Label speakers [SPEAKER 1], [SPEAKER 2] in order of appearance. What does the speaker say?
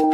[SPEAKER 1] you?